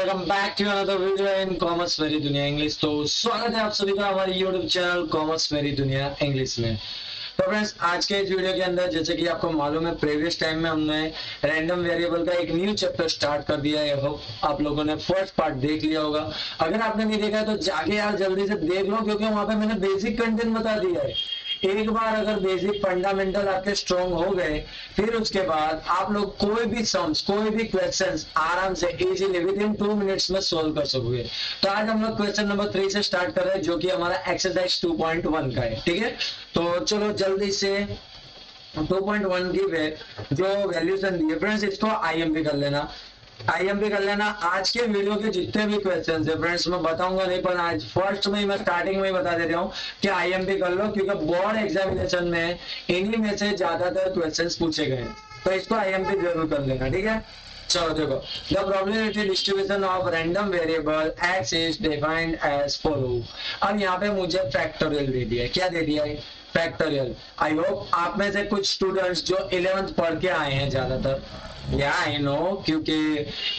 Welcome back to another video in commerce very Duniya English तो स्वागत है आप सभी का हमारे YouTube channel commerce very Duniya English में। तो फ्रेंड्स आज के इस वीडियो के अंदर, जैसे कि आपको मालूम है प्रीवियस टाइम में हमने रैंडम वेरिएबल का एक न्यू चैप्टर स्टार्ट कर दिया है। होप आप लोगों ने फ़र्स्ट पार्ट देख लिया होगा। अगर आपने नहीं देखा है तो जाके यार जल्दी से देख लो, क्योंकि वहाँ पे मैंने बेसिक कंटेंट बता दिया है। एक बार अगर बेसिक फंडामेंटल आपके स्ट्रॉन्ग हो गए, फिर उसके बाद आप लोग कोई भी सम्स कोई भी क्वेश्चंस आराम से easily within two minutes में सोल्व कर सकोगे। तो आज हम लोग क्वेश्चन नंबर थ्री से स्टार्ट कर रहे हैं, जो कि हमारा एक्सरसाइज 2.1 का है, ठीक है? तो चलो जल्दी से 2.1 की जो वैल्यूशन दी है फ्रेंड्स इसको आईएमपी कर लेना। आईएमपी कर लेना। आज के वीडियो के जितने भी क्वेश्चन है फ्रेंड्स मैं बताऊँगा नहीं, पर आज फ़र्स्ट में मैं स्टार्टिंग में ही बता दे रहा हूँ कि आईएमपी कर लो, क्योंकि बोर्ड एग्जामिनेशन में इन्हीं में से ज़्यादातर क्वेश्चन पूछे गए तो इसको आईएमपी ज़रूर कर लेना, ठीक है? चलो, देखो। The probability distribution of random variable X is defined as follow अब यहाँ पे मुझे फैक्टोरियल दे दिया क्या दे दिया है? फैक्टोरियल आई होप आप में से कुछ स्टूडेंट्स जो इलेवेंथ पढ़ के आए हैं ज़्यादातर या आई नो क्योंकि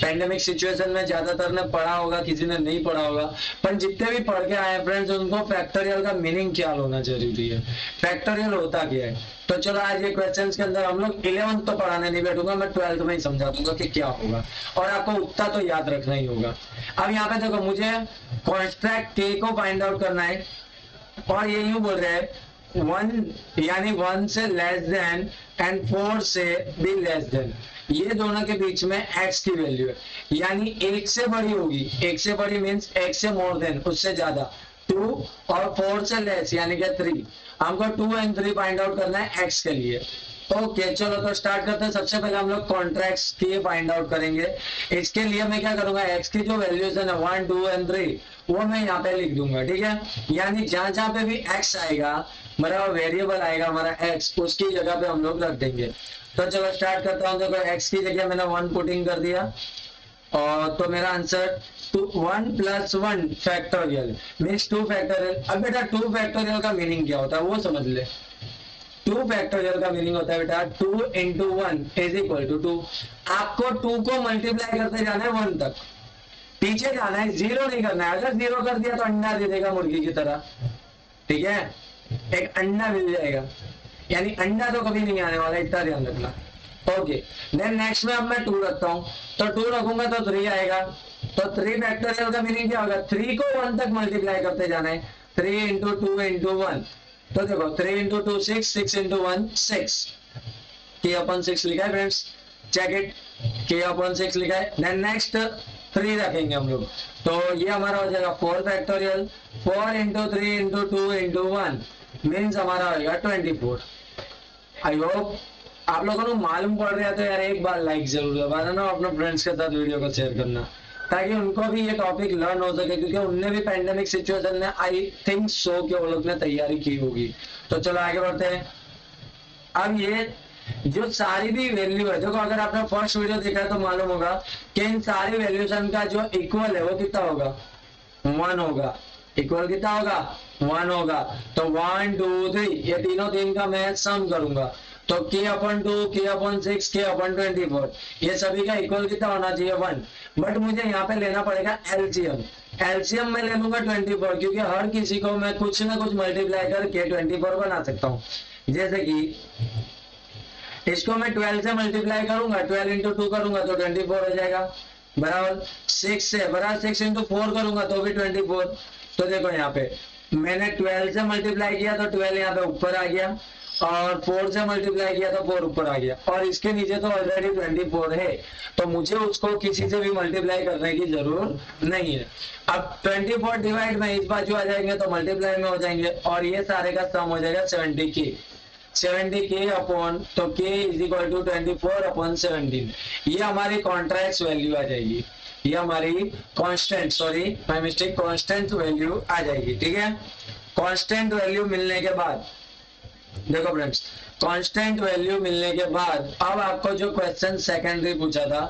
पेंडेमिक सिचुएशन में ज़्यादातर ने पढ़ा होगा, किसी ने नहीं पढ़ा होगा। पर जितने भी पढ़ के आए फ्रेंड्स उनको फैक्टोरियल का मीनिंग क्या होना ज़रूरी है? फैक्टोरियल होता क्या है? तो चलो आज ये क्वेश्चंस के अंदर हम लोग इलेवंथ तो पढ़ाने नहीं बैठूँगा, मैं ट्वेल्थ में ही समझा दूँगा कि क्या होगा। और आपको उतना तो याद रखना ही होगा। अब यहाँ पे देखो, मुझे कॉन्स्ट्रैक्ट के को फाइंड आउट करना है। और ये यूँ बोल रहे हैं वन यानी वन से लेस देन एंड फोर से भी लेस देन ये दोनों के बीच में x की वैल्यू है। यानी एक से बड़ी होगी। एक से बड़ी मीन्स एक से मोर देन उससे ज़्यादा। टू और फोर से लेस यानी कि थ्री हमको two and three find out करना है x के लिए। ओके okay, चलो तो स्टार्ट करते हैं। सबसे पहले हम लोग कॉन्ट्रैक्ट्स की फाइंड आउट करेंगे। इसके लिए मैं क्या करूँगा x की जो वैल्यूज़ है ना वन टू एंड थ्री वो मैं यहाँ पे लिख दूँगा ठीक है? यानी जहाँ जहाँ पे भी x आएगा मेरा वेरिएबल आएगा हमारा x उसकी जगह पे हम लोग रख देंगे। तो चलो स्टार्ट करता हूँ देखो x की जगह मैंने वन पुटिंग कर दिया। और तो मेरा answer two one plus one factorial means two factorial अब बेटा टू फैक्टोरियल का मीनिंग क्या होता है, वो समझ ले। टू फैक्टोरियल का मीनिंग होता है बेटा two into one is equal to two आपको टू को मल्टीप्लाई करते जाना है वन तक। पीछे जाना है ज़ीरो नहीं करना है। अगर ज़ीरो कर दिया तो अंडा दे देगा मुर्गी की तरह। ठीक है? एक अंडा मिल जाएगा। यानी अंडा तो कभी नहीं आने वाला, इतना ध्यान रखना। ओके देन नेक्स्ट में अब मैं टू रखता हूँ। तो टू रखूँगा तो थ्री आएगा। तो थ्री फैक्टोरियल का मीनिंग क्या होगा? थ्री को वन तक मल्टीप्लाई करते जाना है। Three into two into one तो देखो three into two six six into one six के अपन सिक्स लिखा है फ्रेंड्स चेक इट के अपन सिक्स लिखा है। देन नेक्स्ट थ्री रखेंगे हम लोग। तो ये हमारा हो जाएगा four factorial four into three into two into one means हमारा होगा ट्वेंटी फोर आई होप आप लोगों को मालूम पड़ रहा है तो यार एक बार लाइक ज़रूर दबा देना अपने फ्रेंड्स के साथ वीडियो को शेयर करना, ताकि उनको भी ये टॉपिक लर्न हो सके, क्योंकि उनने भी पेंडेमिक सिचुएशन में आई थिंक सो कि वो लोग ने तैयारी की होगी। तो चलो आगे बढ़ते हैं। अब ये, जो सारी भी वैल्यू है, देखो अगर आपने फ़र्स्ट वीडियो देखा है तो मालूम होगा कि इन सारी वैल्यूशन का जो इक्वल है वो कितना होगा? वन होगा। इक्वल कितना होगा? वन होगा। तो वन, टू, थ्री, ये तीनों तीन का मैं सम करूँगा। तो के अपन टू के अपन सिक्स के अपन ट्वेंटी फोर ये सभी का इक्वल कितना होना चाहिए? वन। बट मुझे यहाँ पे लेना पड़ेगा एलसीएम एलसीएम में ले लूँगा ट्वेंटी फोर क्योंकि हर किसी को मैं कुछ ना कुछ मल्टीप्लाई करके ट्वेंटी फोर बना सकता हूँ। जैसे कि इसको मैं ट्वेल्व से मल्टीप्लाई करूँगा ट्वेल्व इंटू टू करूँगा तो ट्वेंटी फोर हो जाएगा। बराबर? सिक्स से, बराबर सिक्स इंटू फोर करूँगा तो भी ट्वेंटी फोर तो देखो यहाँ पे, मैंने 12 से मल्टीप्लाई किया तो 12 यहाँ पे ऊपर आ गया, और 4 से मल्टीप्लाई किया तो 4 ऊपर आ गया, और इसके नीचे तो ऑलरेडी 24 है तो मुझे उसको किसी से भी मल्टीप्लाई करने की ज़रूरत नहीं है। अब 24 डिवाइड में इस बाजू आ जाएँगे तो मल्टीप्लाई में हो जाएँगे, और ये सारे का सम हो जाएगा 70 के 70 के अपॉन तो k is equal to twenty four upon seventeen ये हमारी कॉन्ट्रैक्ट वैल्यू आ जाएगी। ये हमारी constant sorry my mistake constant value आ जाएगी, ठीक है? कांस्टेंट वैल्यू मिलने के बाद, देखो फ्रेंड्स कांस्टेंट वैल्यू मिलने के बाद, अब आपको जो क्वेश्चन सेकेंडरी पूछा था,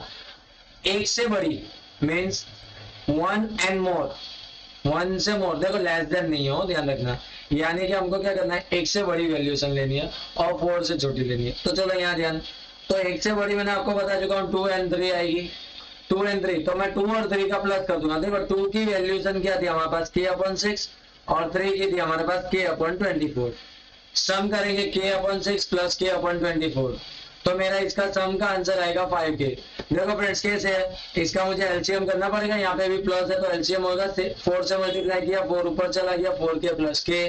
एक से बड़ी means one and more one से मोर देखो लेस देन नहीं हो, ध्यान रखना। यानी कि हमको क्या करना है, एक से बड़ी वैल्यूएशन लेनी है और फोर से छोटी लेनी है। तो चलो यहाँ ध्यान तो एक से बड़ी मैंने आपको बता चुका हूँ टू एंड थ्री आएगी। टू एंड थ्री तो मैं टू और थ्री का प्लस कर दूँगा। देखो टू की वैल्यूशन क्या थी? हमारे पास के अपन सिक्स और थ्री की थी। हमारे पास के अपन ट्वेंटी फोर सम करेंगे के अपन सिक्स प्लस के अपन ट्वेंटी फोर तो मेरा इसका सम का आंसर आएगा फाइव के देखो फ्रेंड्स कैसे है। इसका मुझे एलसीएम करना पड़ेगा। यहाँ पे भी प्लस है तो एलसीएम होगा। फोर से मल्टीप्लाई किया फोर ऊपर चला गया फोर के प्लस के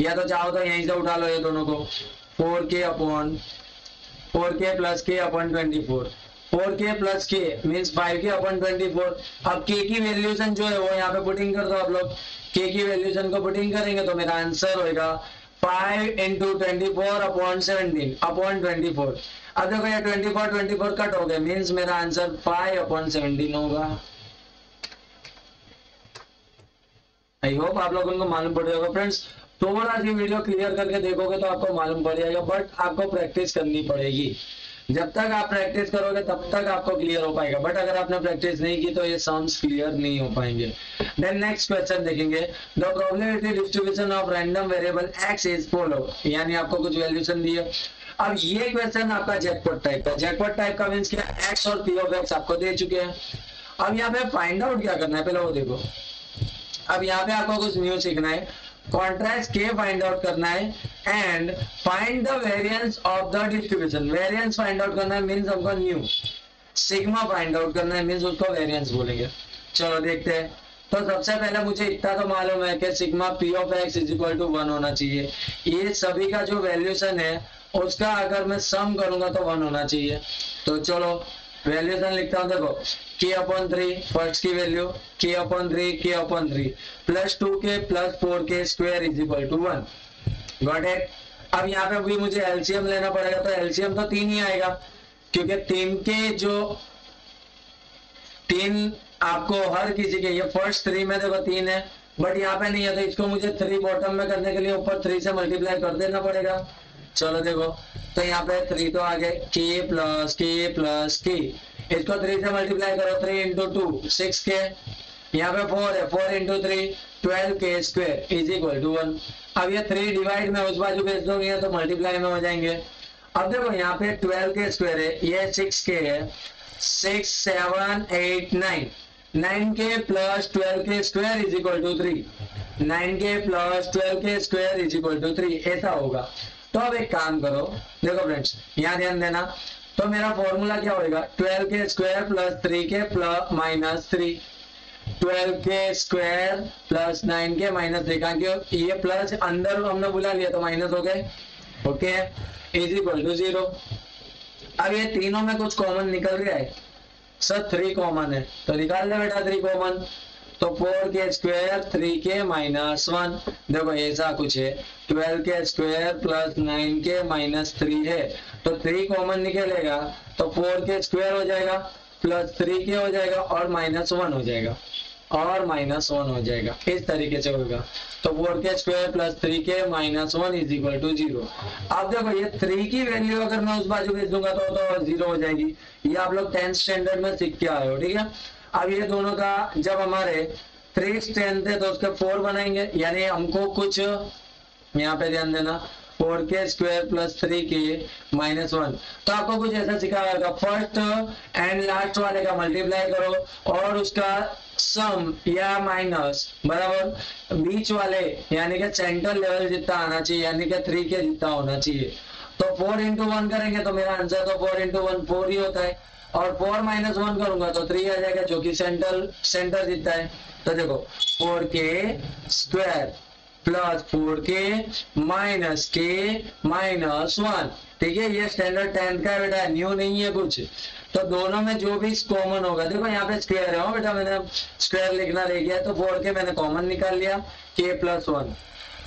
या तो चाहो तो यहीं से उठा लो ये दोनों को। Four k upon four k plus k upon twenty four four k plus k means five k upon twenty four अब के की वैल्यूशन जो है वो यहाँ पे पुटिंग कर दो आप लोग। के की वैल्यूशन को पुटिंग करेंगे तो मेरा आंसर होगा five into twenty four upon seventeen upon twenty four अब देखो ये twenty four twenty four cut हो गए मीन्स मेरा आंसर फाइव अपॉन सेवनटीन होगा। आई होप आप लोगों को मालूम पड़ जाएगा फ्रेंड्स थोड़ा सी वीडियो क्लियर करके देखोगे तो आपको मालूम पड़ जाएगा बट आपको प्रैक्टिस करनी पड़ेगी। जब तक आप प्रैक्टिस करोगे, तब तक आपको क्लियर हो पाएगा। बट अगर आपने प्रैक्टिस नहीं की तो ये सम्स क्लियर नहीं हो पाएँगे। देन नेक्स्ट क्वेश्चन देखेंगे। The probability distribution of random variable X is follow यानी आपको कुछ वैल्यूशन दी है। अब ये क्वेश्चन आपका जैकपॉट टाइप का जैकपॉट टाइप का मीन्स क्या? एक्स और पी ऑफ़ एक्स आपको दे चुके हैं। अब यहाँ पे फाइंड आउट क्या करना है? पहले वो देखो। अब यहाँ पे आपको कुछ न्यू सीखना है। कॉन्ट्रास्ट के फाइंड आउट करना है and find the variance of the distribution variance find out करना है मींस हमको न्यू सिग्मा फाइंड आउट करना है मींस उसको वेरिएंस बोलेंगे। चलो देखते हैं। तो सबसे पहले मुझे इतना तो मालूम है कि sigma P of X is equal to one होना चाहिए। ये सभी का जो वैल्यूशन है, उसका अगर मैं सम करूँगा तो वन होना चाहिए। तो चलो वैल्यूशन लिखता हूँ, देखो के अपॉन थ्री फ़र्स्ट की value k upon three k upon three plus two k plus four k square is equal to one got it अब यहाँ पे भी मुझे एलसीएम लेना पड़ेगा तो एलसीएम तो तीन ही आएगा, क्योंकि तीन के जो, तीन आपको हर किसी के, ये फ़र्स्ट थ्री में देखो तीन है बट यहाँ पे नहीं है तो इसको मुझे थ्री बॉटम में करने के लिए ऊपर थ्री से मल्टीप्लाई कर देना पड़ेगा। चलो देखो तो यहाँ पे थ्री तो आ गए के प्लस के प्लस के इसको थ्री से मल्टीप्लाई करो थ्री इंटू टू सिक्स के यहाँ पे फोर है four into three twelve k square is equal to one अब ये थ्री डिवाइड में उस बाजू भेज दोगे तो मल्टीप्लाई में हो जाएँगे. अब देखो, यहाँ पे ट्वेल्व के स्क्वायर है, ये सिक्स के है. Six seven eight nine nine k plus twelve k square is equal to three nine k plus twelve k square is equal to three ऐसा होगा. तो अब एक काम करो, देखो फ्रेंड्स यहाँ ध्यान देना तो मेरा फॉर्मूला क्या होगा twelve k square plus three k plus minus three twelve k square plus nine k minus three का ये प्लस अंदर हमने बुला लिया तो माइनस हो गए। Okay is equal to zero अब ये तीनों में कुछ कॉमन निकल गया है। सर थ्री कॉमन है। तो निकाल ले बेटा थ्री कॉमन तो four k square three k minus one. देखो, ऐसा कुछ है। Twelve k square plus nine k minus three है। तो थ्री कॉमन निकलेगा तो फोर के स्क्वायर हो जाएगा, प्लस थ्री के हो जाएगा, और माइनस वन हो जाएगा, और माइनस वन हो जाएगा। इस तरीके से होगा। तो four k square plus three k minus one is equal to zero. अब देखो, ये थ्री की वैल्यू अगर मैं उस बाजू भेज दूँगा तो तो ज़ीरो हो जाएगी। ये आप लोग टेंथ स्टैंडर्ड में सीख के आए हो, ठीक है? अब ये दोनों का जब हमारे थ्री स्ट्रेंथ है तो उसके फोर बनाएँगे। यानी हमको कुछ, यहाँ पे ध्यान देना four k square plus three k minus one तो आपको कुछ ऐसा सिखाया फ़र्स्ट एंड लास्ट वाले का मल्टीप्लाई करो, और उसका सम या माइनस बराबर, बीच वाले, यानी कि सेंटर लेवल जितना आना चाहिए, यानी कि थ्री के जितना होना चाहिए। तो फोर इंटू वन करेंगे तो मेरा आंसर तो फोर इंटू वन फोर ही होता है। और फोर माइनस वन करूँगा तो थ्री आ जाएगा, जो कि सेंटर सेंटर जितना है। तो देखो four k square plus four k minus k minus one ठीक है, ये स्टैंडर्ड टेंथ का है बेटा न्यू नहीं है कुछ। तो दोनों में जो भी कॉमन होगा, देखो यहाँ पे स्क्वायर है बेटा, मैंने स्क्वायर लिखना रह गया तो फोर के मैंने कॉमन निकाल लिया के प्लस वन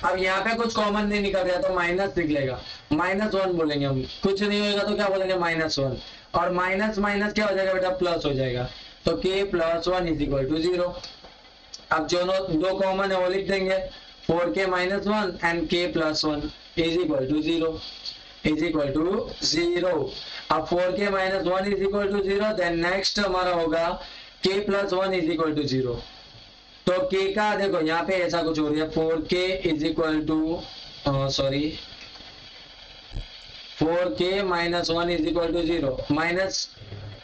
अब यहाँ पे कुछ कॉमन नहीं निकल रहा तो माइनस निकलेगा माइनस वन बोलेंगे हम। कुछ नहीं होगा तो क्या बोलेंगे? माइनस वन और माइनस माइनस क्या हो जाएगा बेटा? प्लस हो जाएगा। तो k plus one is equal to zero अब जो दो कॉमन है, वो लिख देंगे। Four k minus one and k plus one is equal to zero is equal to zero अब four k minus one is equal to zero then next हमारा होगा k plus one is equal to zero तो के का, देखो, यहाँ पे ऐसा कुछ हो रहा है। Four k is equal to sorry four k minus one is equal to zero. Minus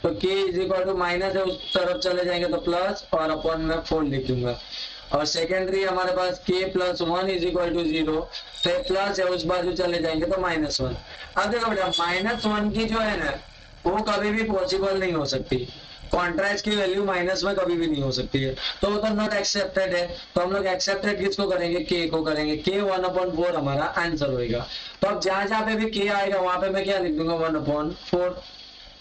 तो k is equal to minus है, उस तरफ़ चले जाएँगे तो प्लस, और अपॉन में फोर लिख दूँगा। और सेकेंडरी हमारे पास k plus one is equal to zero तो प्लस है, उस बाजू चले जाएँगे तो माइनस वन। अब देखो बेटा, माइनस वन की जो है ना, वो कभी भी पॉसिबल नहीं हो सकती। कॉन्ट्रास्ट की वैल्यू माइनस में कभी भी नहीं हो सकती है। तो वो तो नॉट एक्सेप्टेड है। तो हम लोग एक्सेप्टेड किसको करेंगे? के को करेंगे। के वन अपॉन फोर हमारा आंसर होएगा। तो अब जहाँ जहाँ पे भी के आएगा, वहाँ पे मैं क्या लिख दूँगा? वन अपॉन फोर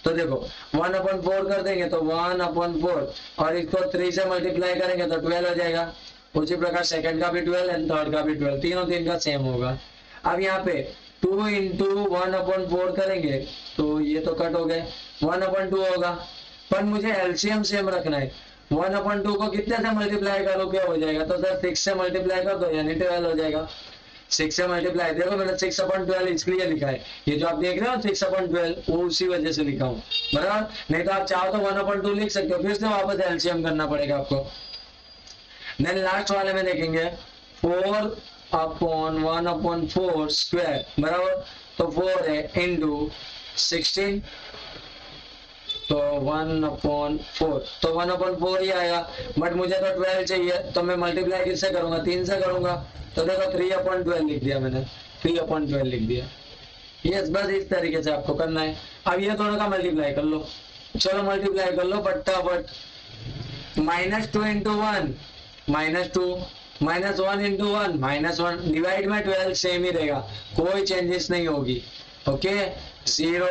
तो देखो वन अपॉन फोर कर देंगे तो वन अपॉन फोर और इसको थ्री से मल्टीप्लाई करेंगे तो ट्वेल्व हो जाएगा। उसी प्रकार सेकंड का भी ट्वेल्व एंड थर्ड का भी ट्वेल्व तीनों तीन का सेम होगा। अब यहाँ पे two into one upon four करेंगे तो ये तो कट हो गए। वन अपॉन टू होगा। पर मुझे एलसीएम सेम रखना है। वन अपॉन टू को कितने से मल्टीप्लाई करो, क्या हो जाएगा? तो सर सिक्स से मल्टीप्लाई कर दो, यानी ट्वेल्व हो जाएगा। सिक्स से मल्टीप्लाई देखो मैंने सिक्स अपॉन ट्वेल्व इसलिए लिखा है। ये जो आप देख रहे हो सिक्स अपॉन ट्वेल्व वो उसी वजह से लिखा हूँ। बराबर? नहीं तो आप चाहो तो वन अपॉन टू लिख सकते हो, फिर से वापस एलसीएम करना पड़ेगा आपको। देन लास्ट वाले में देखेंगे। Four upon one upon four square बराबर? तो फोर है इंटू सिक्सटीन तो वन अपॉन फोर तो वन अपॉन फोर ही आएगा बट मुझे तो ट्वेल्व चाहिए। तो मैं मल्टीप्लाई किससे करूँगा? तीन से करूँगा। तो देखो थ्री अपॉन ट्वेल्व लिख दिया मैंने। थ्री अपॉन ट्वेल्व लिख दिया। यस बस इस तरीके से आपको करना है। अब ये दोनों का मल्टीप्लाई कर लो। चलो मल्टीप्लाई कर लो बट्टा but minus two into one minus two minus one into one minus one divide में ट्वेल्व सेम ही रहेगा। कोई चेंजेस नहीं होगी। Okay zero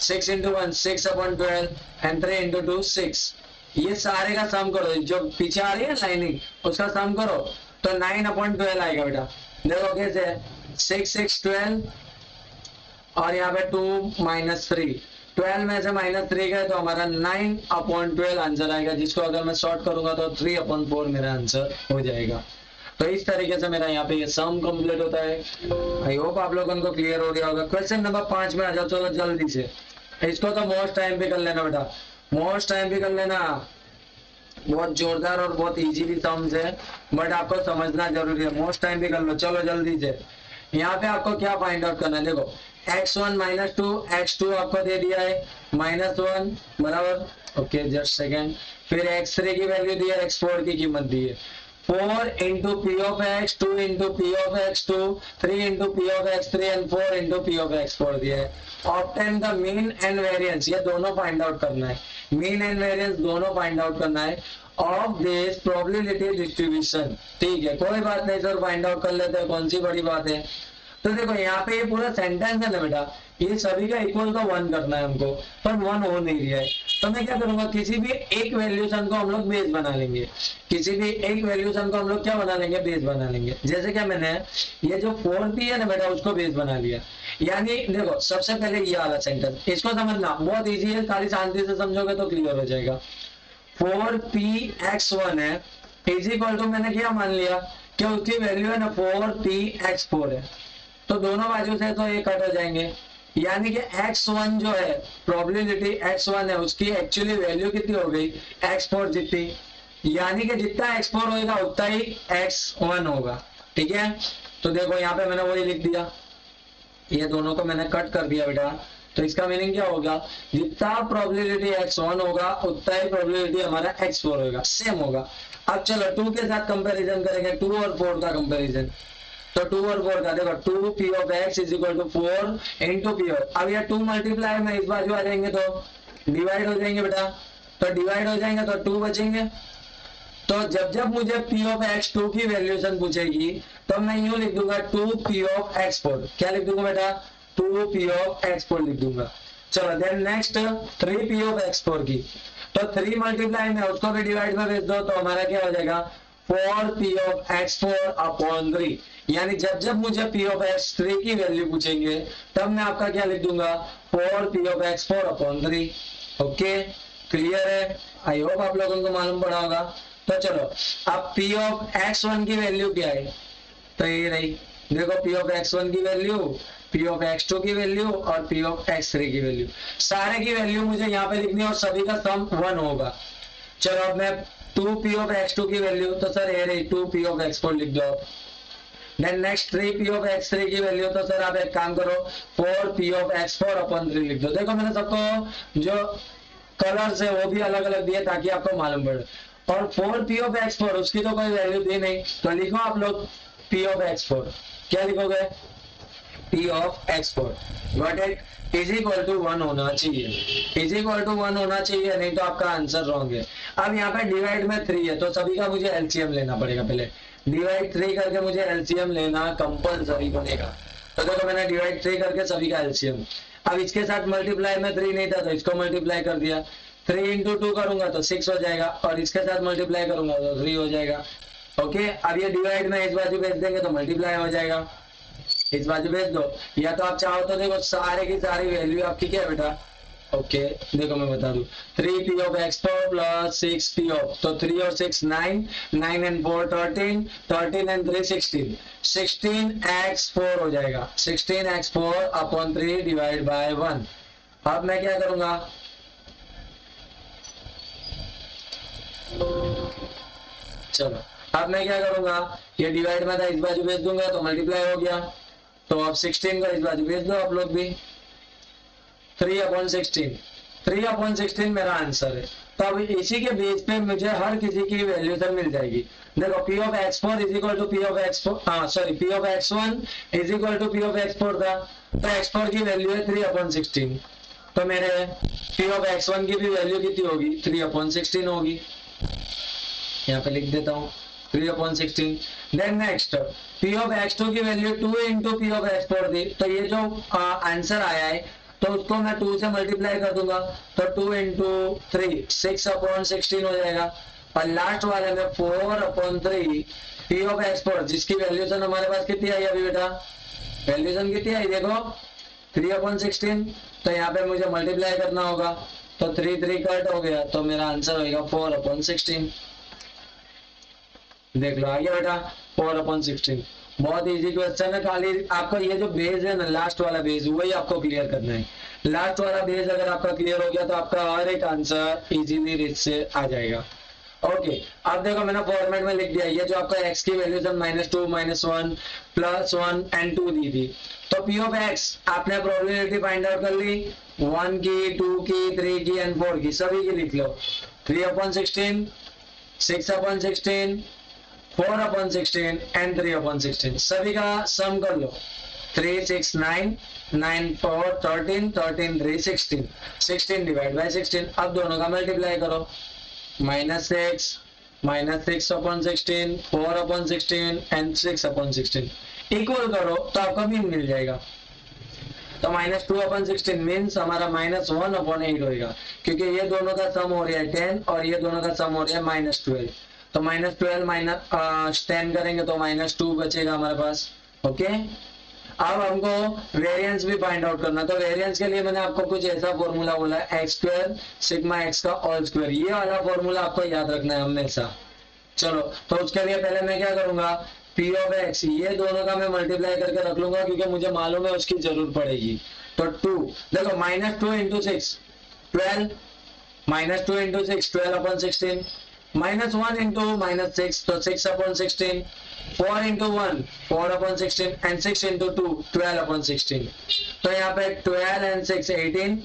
six into one six upon twelve and three into two six ये सारे का सम करो, जो पीछे आ रही है लाइनिंग उसका सम करो तो नाइन अपॉन ट्वेल्व आएगा बेटा। देखो कैसे सिक्स सिक्स ट्वेल्व और यहाँ पे टू माइनस थ्री ट्वेल्व में से माइनस थ्री गए तो हमारा नाइन अपॉन ट्वेल्व आंसर आएगा, जिसको अगर मैं शॉर्ट करूँगा तो थ्री अपॉन फोर मेरा आंसर हो जाएगा। तो इस तरीके से मेरा यहाँ पे ये सम कंप्लीट होता है। आई होप आप लोगों को क्लियर हो गया होगा। क्वेश्चन नंबर पाँच में आ जाओ, चलो जल्दी से। इसको तो मोस्ट टाइम भी कर लेना बेटा। मोस्ट टाइम भी कर लेना। बहुत जोरदार और बहुत इजी भी सम्स है बट आपको समझना ज़रूरी है। मोस्ट टाइम भी कर लो। चलो जल्दी से। यहाँ पे आपको क्या फाइंड आउट करना है? देखो X one minus two X two आपको दे दिया है। माइनस वन बराबर। ओके जस्ट सेकेंड फिर एक्स थ्री की वैल्यू दी है एक्स फोर की कीमत दी है। Four into P of X two into P of X two three into P of X three and four into P of X four दिया है। Obtain the mean and variance ये दोनों find out करना है। Mean and variance दोनों find out करना है। Of this probability distribution ठीक है, कोई बात नहीं सर फाइंड आउट कर लेते हैं, कौन सी बड़ी बात है। तो देखो, यहाँ पे ये पूरा सेंटेंस है ना बेटा ये सभी का इक्वल का वन करना है हमको, पर वन हो नहीं रहा है। तो मैं क्या करूँगा, किसी भी एक वैल्यूशन को हम लोग बेस बना लेंगे। किसी भी एक वैल्यूशन को हम लोग क्या बना लेंगे? बेस बना लेंगे। जैसे क्या मैंने, ये जो फोर पी है ना बेटा, उसको बेस बना लिया। यानी देखो, सबसे पहले ये वाला सेंटेंस इसको समझना। बहुत ईजी है, सारी शांति से समझोगे तो क्लियर हो जाएगा। फोर पी एक्स वन है। इज़ इक्वल टू मैंने क्या मान लिया? कि उसकी वैल्यू है ना फोर पी एक्स फोर है। तो दोनों बाजू से तो ये कट हो जाएँगे। यानी कि x1 जो है प्रोबेबिलिटी x1 है, उसकी एक्चुअली वैल्यू कितनी हो गई? X4 जितनी। यानी कि जितना x4 होगा उतना ही x1 होगा। ठीक है? तो देखो, यहाँ पे मैंने वही लिख दिया। ये दोनों को मैंने कट कर दिया बेटा। तो इसका मीनिंग क्या होगा? जितना प्रोबेबिलिटी x1 होगा, उतना ही प्रोबेबिलिटी हमारा x4 होगा सेम होगा। अब चलो टू के साथ कंपैरिजन करेंगे। टू और फोर का कंपैरिजन तो टू और फोर का, देखो two P of X is equal to four into P of अब ये टू मल्टीप्लाई में इस बाजू आ जाएँगे तो डिवाइड हो जाएँगे बेटा। तो डिवाइड हो जाएँगे तो टू बचेंगे। तो जब जब मुझे पी ऑफ़ एक्स टू की वैल्यूएशन पूछेगी तो मैं यूँ लिख दूँगा two P of X four क्या लिख दूँगा बेटा? Two P of X four लिख दूँगा। चलो then next three P of X four की। तो थ्री मल्टीप्लाई में उसको भी डिवाइड में भेज दो तो हमारा क्या हो जाएगा? Four P of X four upon three यानी जब जब मुझे पी ऑफ़ एक्स थ्री की वैल्यू पूछेंगे, तब मैं आपका क्या लिख दूँगा? Four P of X four upon three okay clear है? आई होप आप लोगों को मालूम पड़ा होगा। तो चलो, अब पी ऑफ़ एक्स वन की वैल्यू क्या है? तो ये रही, देखो पी ऑफ़ एक्स वन की value P of X two की वैल्यू और पी ऑफ़ एक्स थ्री की वैल्यू सारे की वैल्यू मुझे यहाँ पे लिखनी है और सभी का सम वन होगा। चलो, अब मैं two P of X two की वैल्यू तो सर ये रही two P of X four लिख दो। Then next three P of X three की वैल्यू तो सर आप एक काम करो four P of X four upon three लिख दो। देखो मैंने सबको, जो कलर्स है वो भी अलग अलग दिए ताकि आपको मालूम पड़े। और four P of X four उसकी तो कोई वैल्यू दी नहीं। तो लिखो आप लोग पी ऑफ़ एक्स फोर क्या लिखोगे? P of X four what it is equal to one होना चाहिए। इज़ इक्वल टू वन होना चाहिए, नहीं तो आपका आंसर रॉन्ग है। अब यहाँ पे डिवाइड में थ्री है तो सभी का मुझे एलसीएम लेना पड़ेगा पहले। डिवाइड थ्री करके मुझे एलसीएम लेना कंपलसरी बनेगा। तो देखो मैंने डिवाइड थ्री करके सभी का एलसीएम अब इसके साथ मल्टीप्लाई में थ्री नहीं था तो इसको मल्टीप्लाई कर दिया। थ्री इंटू टू करूँगा तो सिक्स हो जाएगा, और इसके साथ मल्टीप्लाई करूँगा तो थ्री हो जाएगा। ओके अब ये डिवाइड में इस बाजू भेज देंगे तो मल्टीप्लाई हो जाएगा। इस बाजू भेज दो। या तो आप चाहो तो देखो, सारे की सारी वैल्यू आपकी क्या बेटा? ओके देखो मैं बता दू। Three P of X four plus six P of तो थ्री और six nine nine and four thirteen thirteen and three sixteen sixteen X four हो जाएगा। Sixteen X four upon three divide by one अब मैं क्या करूँगा? चलो, अब मैं क्या करूँगा? ये डिवाइड में था इस बाजू भेज दूँगा तो मल्टीप्लाई हो गया। तो अब 16 का इस बाजू भेज दो आप लोग भी। Three upon sixteen three upon sixteen मेरा आंसर है। तो अब इसी के बेस पे मुझे हर किसी की वैल्यू तक मिल जाएगी। देखो P of X four is equal to P of X four sorry P of X one is equal to P of X four था। तो एक्स फोर की वैल्यू है थ्री अपॉन सिक्सटीन तो मेरे पी ऑफ़ एक्स वन की भी value कितनी होगी? थ्री अपॉन सिक्सटीन होगी। यहाँ पे लिख देता हूँ। Three upon sixteen then next P of X की value two into P of X four थी तो ये जो आंसर आया है तो उसको मैं टू से मल्टीप्लाई कर दूँगा. तो two into three six upon sixteen हो जाएगा. और लास्ट वाले में four upon three P of X जिसकी वैल्यूशन हमारे पास कितनी आई अभी बेटा? वैल्यूशन कितनी आई? देखो थ्री अपॉन सिक्सटीन तो यहाँ पे मुझे मल्टीप्लाई करना होगा. तो थ्री थ्री कट हो गया तो मेरा आंसर होगा फोर अपॉन सिक्सटीन देख लो, आगे बेटा फोर अपॉन सिक्सटीन बहुत इजी क्वेश्चन है, खाली आपका ये जो बेस है ना लास्ट वाला बेस वही आपको क्लियर करना है. लास्ट वाला बेस अगर आपका क्लियर हो गया तो आपका हर एक आंसर इजीली रिच से आ जाएगा. ओके अब देखो, मैंने फॉर्मेट में लिख दिया, ये जो आपका एक्स की वैल्यू है minus two minus one plus one and two दी थी. तो पी ऑफ़ एक्स आपने प्रोबेबिलिटी फाइंड आउट कर ली वन की टू की थ्री की एंड फोर की, सभी की लिख लो. Three upon sixteen six upon sixteen four upon sixteen and three upon sixteen सभी का सम कर लो. Three six nine nine four thirteen thirteen three sixteen sixteen divide by sixteen अब दोनों का मल्टीप्लाई करो. Minus six minus six upon sixteen four upon sixteen and six upon sixteen equal करो तो आपका मीन मिल जाएगा. तो minus two upon sixteen means हमारा माइनस वन अपॉन एट होगा क्योंकि ये दोनों का सम हो रहा है टेन और ये दोनों का सम हो रहा है माइनस ट्वेल्व तो माइनस ट्वेल्व माइनस टेन करेंगे तो माइनस टू बचेगा हमारे पास ओके अब हमको वेरिएंस भी फाइंड आउट करना तो वेरिएंस के लिए मैंने आपको कुछ ऐसा फॉर्मूला बोला एक्स स्क्वायर सिग्मा एक्स का ऑल स्क्वायर ये वाला फॉर्मूला आपको याद रखना है हमेशा। चलो तो उसके लिए पहले मैं क्या करूँगा? पी ऑफ़ एक्स ये दोनों का मैं मल्टीप्लाई करके रख लूँगा क्योंकि मुझे मालूम है उसकी ज़रूरत पड़ेगी। तो टू देखो minus two into six twelve minus two into six twelve upon sixteen minus 1 into minus 6 so 6 upon 16 4 into 1 4 upon 16 and 6 into 2 12 upon 16 तो यहाँ पे 12 and 6 18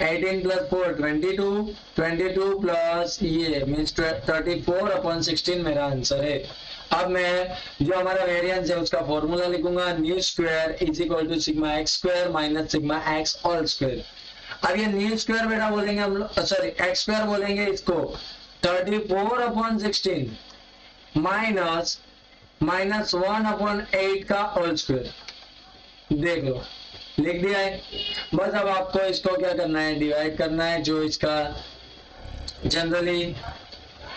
18 plus 4 22 22 plus ये, means 34 upon 16 मेरा आंसर है। अब मैं जो हमारा वेरिएंस है, उसका फॉर्मूला लिखूँगा new square is equal to sigma X square minus sigma X all square अब ये न्यू स्क्वायर बेटा बोलेंगे हम लोग सॉरी एक्स स्क्वायर बोलेंगे इसको। Thirty four upon sixteen minus minus one upon eight का होल स्क्वायर देख लो। लिख दिया है? बस अब आपको इसको क्या करना है? डिवाइड करना है, जो इसका जनरली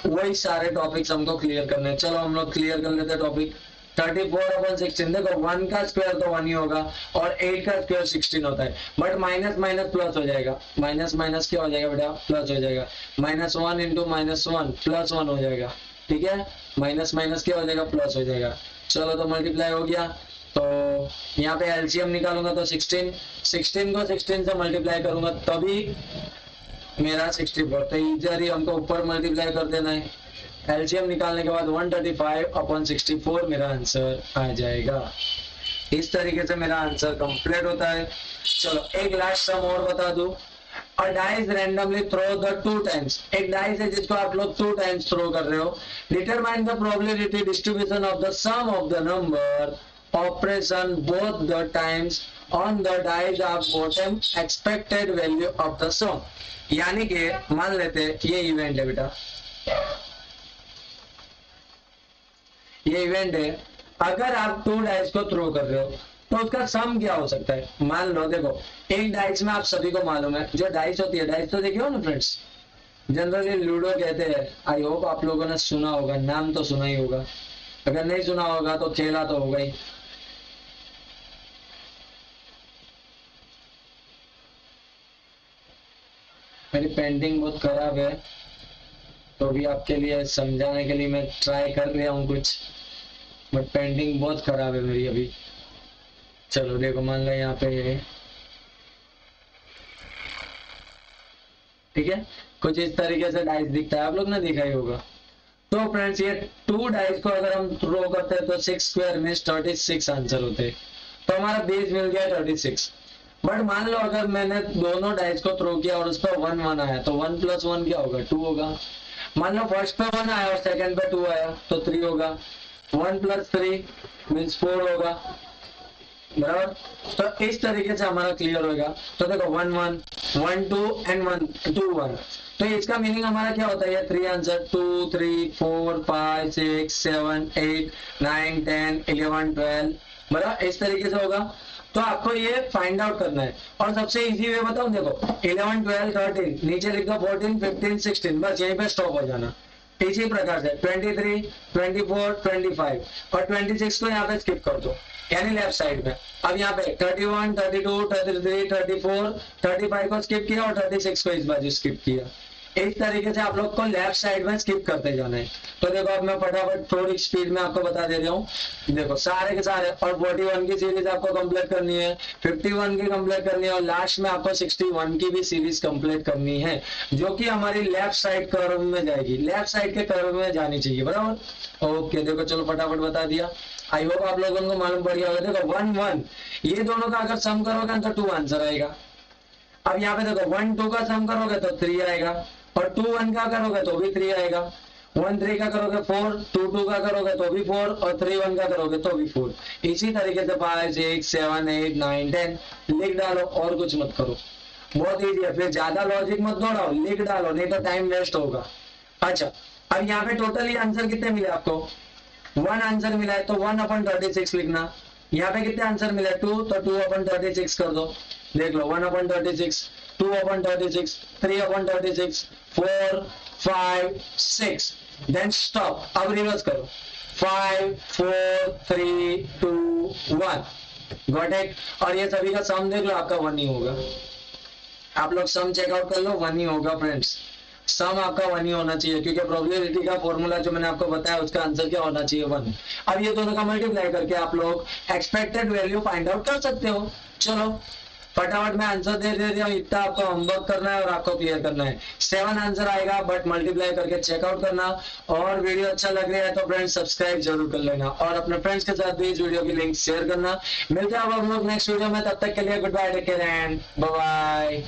वही सारे टॉपिक्स हमको क्लियर करने हैं। चलो हम लोग क्लियर कर लेते हैं topic thirty four upon sixteen देखो वन का स्क्वायर तो वन ही होगा और एट का स्क्वायर सिक्सटीन होता है। बट माइनस माइनस प्लस हो जाएगा। माइनस माइनस क्या हो जाएगा बेटा? प्लस हो जाएगा। Minus one into minus one plus one हो जाएगा। ठीक है? माइनस माइनस क्या हो जाएगा? प्लस हो जाएगा। चलो तो मल्टीप्लाई हो गया। तो यहाँ पे एलसीएम निकालूँगा तो 16 16 को 16 से मल्टीप्लाई करूँगा तभी मेरा 64 तो इधर ही हमको ऊपर मल्टीप्लाई कर देना है। एलसीएम निकालने के बाद 135 अपॉन 64 मेरा आंसर आ जाएगा। इस तरीके से मेरा आंसर कंप्लीट होता है। चलो, एक लास्ट सम और बता दू। और dice randomly throw the two times एक डाइस है जिसको आप लोग टू टाइम्स थ्रो कर रहे हो। Determine the probability distribution of the sum of the number operation both the times on the dice of bottom expected value of the sum यानी कि मान लेते ये इवेंट है बेटा। ये इवेंट है। अगर आप टू डाइस को थ्रो कर रहे हो तो उसका सम क्या हो सकता है? मान लो, देखो, एक डाइस में आप सभी को मालूम है। जो डाइस होती है डाइस तो देखे हो ना फ्रेंड्स जनरली लूडो कहते हैं आई होप आप लोगों ने सुना होगा। नाम तो सुना ही होगा। अगर नहीं सुना होगा तो खेला तो होगा ही। मेरी पेंटिंग बहुत खराब है। तो भी आपके लिए, समझाने के लिए मैं ट्राई कर रहा हूँ कुछ। बट पेंटिंग बहुत खराब है मेरी अभी। चलो, देखो, मान लो यहाँ पे ठीक है? कुछ इस तरीके से डाइस दिखता है। आप लोग ने देखा ही होगा। तो फ्रेंड्स ये टू डाइस को अगर हम थ्रो करते हैं तो सिक्स स्क्वायर में थर्टी सिक्स आंसर होते तो हमारा बेस मिल गया थर्टी सिक्स बट मान लो, अगर मैंने दोनों डाइस को थ्रो किया और उस पर वन वन आया तो वन प्लस वन क्या होगा? टू होगा। मान लो फ़र्स्ट पे वन आया और सेकंड पे टू आया तो थ्री होगा। One plus three means four होगा। बराबर? तो इस तरीके से हमारा क्लियर होगा तो देखो one one one two and one two one तो इसका मीनिंग हमारा क्या होता है? Three answer two three four five six seven eight nine ten eleven twelve बराबर? इस तरीके से होगा। तो आपको ये फाइंड आउट करना है। और सबसे इजी वे बताऊँ देखो इलेवन ट्वेल्व थर्टीन नीचे लिख दो फोर्टीन फिफ्टीन सिक्सटीन बस यहीं पे स्टॉप हो जाना। इसी प्रकार से 23, 24, 25 और 26 को यहाँ पे स्किप कर दो यानी लेफ़्ट साइड में अब यहाँ पे 31, 32, 33, 34, 35 को स्किप किया और 36 को इस बाजू स्किप किया। इस तरीके से आप लोग को लेफ़्ट साइड में स्किप करते जाना है। तो देखो अब मैं फटाफट थोड़ी स्पीड में आपको बता दे रहा हूँ। देखो, सारे के सारे, और 41 की सीरीज़ आपको कंप्लीट करनी है 51 की कंप्लीट करनी है, और लास्ट में आपको 61 की भी सीरीज़ कंप्लीट करनी है, जो कि हमारी लेफ़्ट साइड कर्व में जाएगी। लेफ़्ट साइड के कर्व में जानी चाहिए, बराबर? ओके देखो, चलो फटाफट बता दिया। आई होप आप लोगों को मालूम पड़ गया होगा। देखो वन वन ये दोनों का अगर सम करोगे तो टू आंसर आएगा। अब यहाँ पे देखो वन टू का सम करोगे तो थ्री आएगा। और टू वन का करोगे तो भी थ्री आएगा। वन थ्री का करोगे? फोर टू टू का करोगे तो भी फोर और थ्री वन का करोगे तो भी फोर इसी तरीके से five six seven eight nine ten लिख डालो और कुछ मत करो। बहुत ईजी है। फिर ज़्यादा लॉजिक मत दौड़ाओ। लिख डालो, नहीं तो टाइम वेस्ट होगा। अच्छा अब यहाँ पे टोटली आंसर कितने मिले आपको? वन आंसर मिला है तो वन अपन थर्टी सिक्स लिखना। यहाँ पे कितने आंसर मिले? टू तो टू अपन थर्टी सिक्स कर दो। देख लो one upon thirty six two upon thirty six three upon thirty six four five six then stop अब रिवर्स करो. Five four three two one got it और ये सभी का सम देख लो, आपका वन ही होगा. आप लोग सम चेकआउट कर लो वन ही होगा फ्रेंड्स सम आपका वन ही होना चाहिए, क्योंकि प्रोबेबिलिटी का फॉर्मूला जो मैंने आपको बताया, उसका आंसर क्या होना चाहिए वन अब ये दोनों का मल्टीप्लाई करके आप लोग एक्सपेक्टेड वैल्यू फाइंड आउट कर सकते हो. चलो फटाफट में आंसर दे दे रहा हूँ इतना आपको होमवर्क करना है और आपको क्लियर करना है। सेवन आंसर आएगा बट मल्टीप्लाई करके चेकआउट करना। और वीडियो अच्छा लग रहा है तो फ्रेंड्स सब्सक्राइब ज़रूर कर लेना। और अपने फ्रेंड्स के साथ भी इस वीडियो की लिंक शेयर करना। मिलते हैं अब हम लोग नेक्स्ट वीडियो में, तब तक के लिए good bye take care and bye